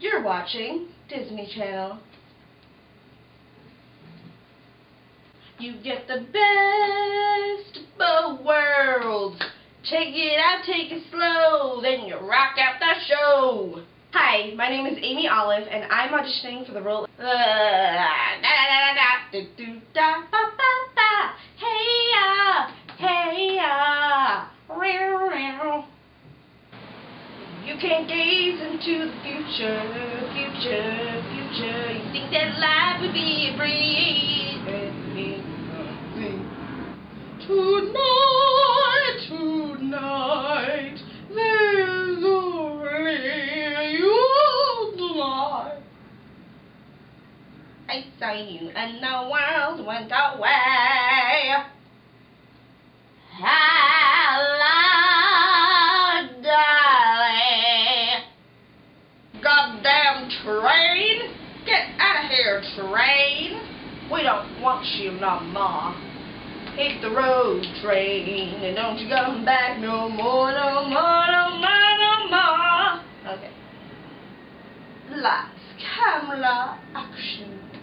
You're watching Disney Channel. You get the best of both worlds. Take it out, take it slow, then you rock out the show. Hi, my name is Amy Ollove, and I'm auditioning for the role. Uh, da, da, da, You can't gaze into the future, future, future. You think that life would be breeze. Tonight, tonight, there's only you tonight. I saw you and the world went away. Goddamn train! Get out of here, train! We don't want you no more. Hit the road, train, and don't you come back no more, no more, no more, no more. Okay. Lights, camera, action.